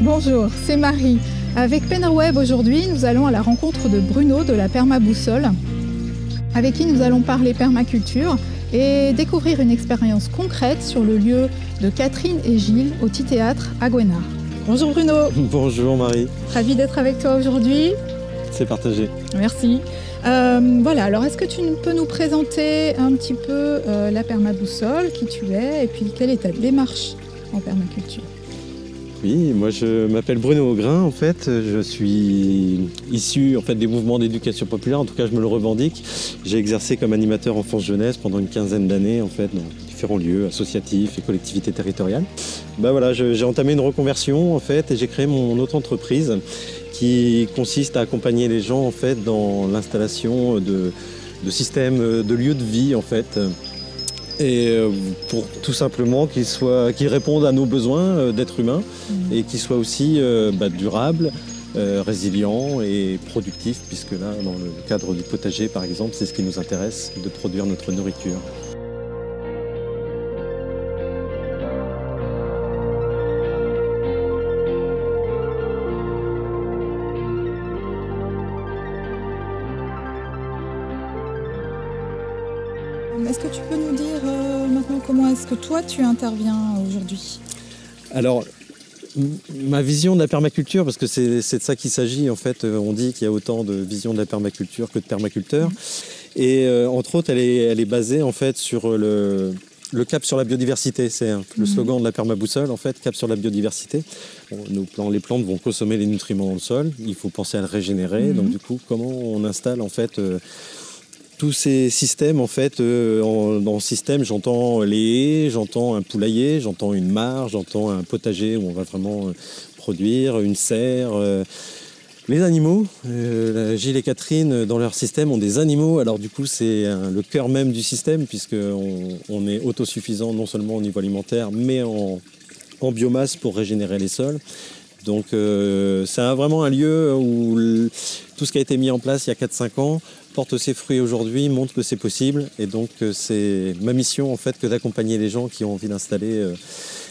Bonjour, c'est Marie. Avec Pennerweb aujourd'hui, nous allons à la rencontre de Bruno de la Permaboussole, avec qui nous allons parler permaculture et découvrir une expérience concrète sur le lieu de Catherine et Gilles au Petit Théâtre à Gouenard. Bonjour Bruno. Bonjour Marie. Ravi d'être avec toi aujourd'hui. C'est partagé. Merci. Euh, voilà, alors est-ce que tu peux nous présenter un petit peu euh, la permaboussole, qui tu es, et puis quelle est ta démarche en permaculture? Oui, moi je m'appelle Bruno Augrin en fait, je suis issu en fait des mouvements d'éducation populaire, en tout cas je me le revendique. J'ai exercé comme animateur enfance jeunesse pendant une quinzaine d'années en fait dans différents lieux associatifs et collectivités territoriales. Bah voilà, j'ai entamé une reconversion en fait et j'ai créé mon autre entreprise qui consiste à accompagner les gens en fait dans l'installation de, de systèmes de lieux de vie en fait et euh, pour tout simplement qu'ils qu'ils répondent à nos besoins euh, d'être humains mmh. et qu'ils soient aussi euh, bah, durables, résilients et productifs, puisque là, dans le cadre du potager, par exemple, c'est ce qui nous intéresse, de produire notre nourriture. Est-ce que tu peux nous dire euh, maintenant comment est-ce que toi tu interviens aujourd'hui? Alors, ma vision de la permaculture, parce que c'est de ça qu'il s'agit, en fait, euh, on dit qu'il y a autant de visions de la permaculture que de permaculteurs. Mm-hmm. Et euh, entre autres, elle est, elle est, basée en fait sur le, le cap sur la biodiversité. C'est le mm-hmm. slogan de la permaboussole, en fait, cap sur la biodiversité. nos les plantes vont consommer les nutriments dans le sol. Il faut penser à le régénérer. Mm-hmm. Donc, du coup, comment on installe en fait tous ces systèmes, en fait, euh, dans le système, j'entends les haies, j'entends un poulailler, j'entends une mare, j'entends un potager où on va vraiment euh, produire, une serre. Euh, les animaux, Gilles et Catherine, dans leur système, ont des animaux. Alors du coup, c'est le cœur même du système, puisqu'on on est autosuffisant non seulement au niveau alimentaire, mais en, en biomasse pour régénérer les sols. Donc c'est vraiment un lieu où tout ce qui a été mis en place il y a 4-5 ans porte ses fruits aujourd'hui, montre que c'est possible. Et donc euh, c'est ma mission en fait que d'accompagner les gens qui ont envie d'installer euh,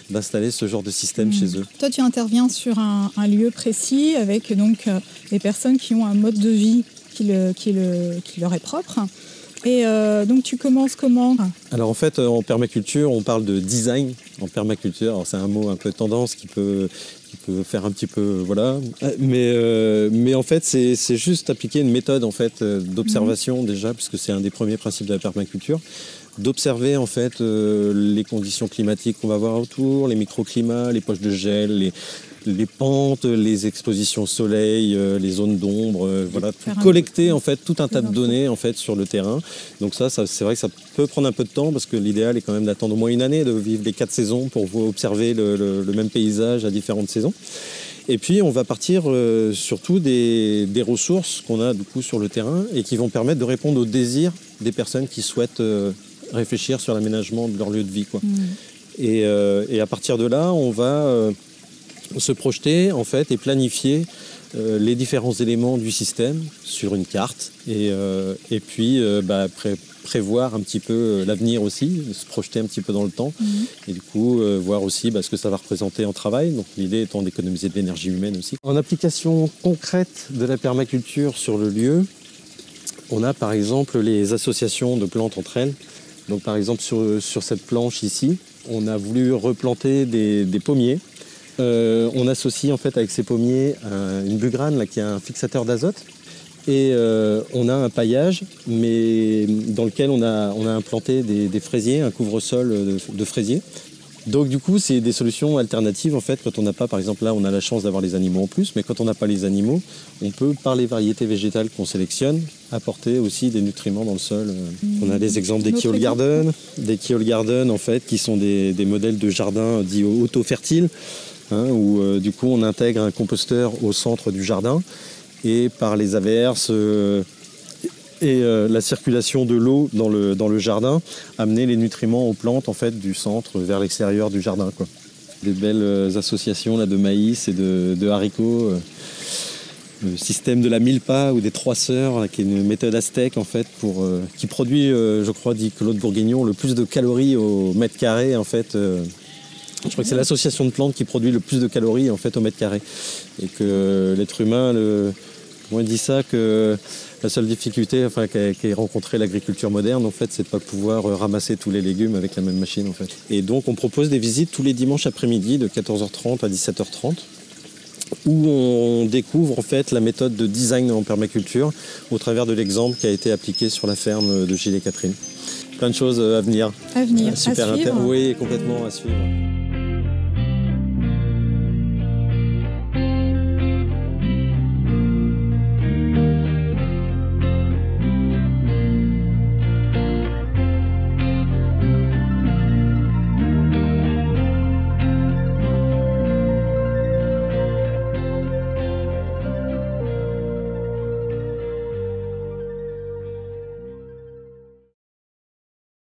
d'installer ce genre de système chez hmm. eux. Toi, tu interviens sur un, lieu précis avec donc euh, des personnes qui ont un mode de vie qui, le, qui, le, qui leur est propre. Et donc tu commences comment? Alors en fait en permaculture on parle de design en permaculture. c'est un mot un peu tendance qui peut qui peut faire un petit peu voilà mais euh, mais en fait c'est juste appliquer une méthode en fait euh, d'observation mhm. déjà puisque c'est un des premiers principes de la permaculture d'observer en fait euh, les conditions climatiques qu'on va voir autour les microclimats les poches de gel les, les pentes, les expositions au soleil, euh, les zones d'ombre, euh, voilà, collecter en fait tout un tas de données en fait sur le terrain. Donc ça, c'est vrai que ça peut prendre un peu de temps parce que l'idéal est quand même d'attendre au moins une année, de vivre les quatre saisons pour observer le, même paysage à différentes saisons. Et puis on va partir euh, surtout des, ressources qu'on a du coup sur le terrain et qui vont permettre de répondre aux désirs des personnes qui souhaitent réfléchir sur l'aménagement de leur lieu de vie. Quoi. Mmh. Et, et, à partir de là, on va se projeter en fait et planifier euh, les différents éléments du système sur une carte et, euh, et puis euh, bah, prévoir un petit peu l'avenir aussi, se projeter un petit peu dans le temps mhm. et du coup voir aussi bah, ce que ça va représenter en travail. Donc l'idée étant d'économiser de l'énergie humaine aussi. En application concrète de la permaculture sur le lieu, on a par exemple les associations de plantes entre elles. Donc par exemple sur, sur cette planche ici, on a voulu replanter des, des pommiers euh, on associe en fait avec ces pommiers une bugrane là, qui est un fixateur d'azote. Et euh, on a un paillage, mais dans lequel on a, on a implanté des, fraisiers, un couvre-sol de, fraisiers. Donc du coup, c'est des solutions alternatives en fait. Quand on n'a pas, par exemple là, on a la chance d'avoir les animaux en plus, mais quand on n'a pas les animaux, on peut, par les variétés végétales qu'on sélectionne, apporter aussi des nutriments dans le sol. Mmh. On a des exemples des Kiol Garden, des Kiol Garden en fait, qui sont des, des modèles de jardins dits auto-fertiles. Hein, où euh, du coup on intègre un composteur au centre du jardin et par les averses euh, et euh, la circulation de l'eau dans le, jardin, amener les nutriments aux plantes en fait du centre vers l'extérieur du jardin. Des belles associations là, de maïs et de, haricots. le système de la milpa ou des trois sœurs, qui est une méthode aztèque en fait, pour, qui produit, je crois, dit Claude Bourguignon, le plus de calories au mètre carré en fait, Je crois que c'est l'association de plantes qui produit le plus de calories en fait au mètre carré. Et que l'être humain, le, comment il dit ça, que la seule difficulté enfin, qu'a rencontré l'agriculture moderne, en fait, c'est de ne pas pouvoir ramasser tous les légumes avec la même machine. En fait. Et donc on propose des visites tous les dimanches après-midi de 14h30 à 17h30 où on découvre en fait la méthode de design en permaculture au travers de l'exemple qui a été appliqué sur la ferme de Gilles et Catherine. Plein de choses à venir. À venir, Super à suivre. Oui, complètement à suivre.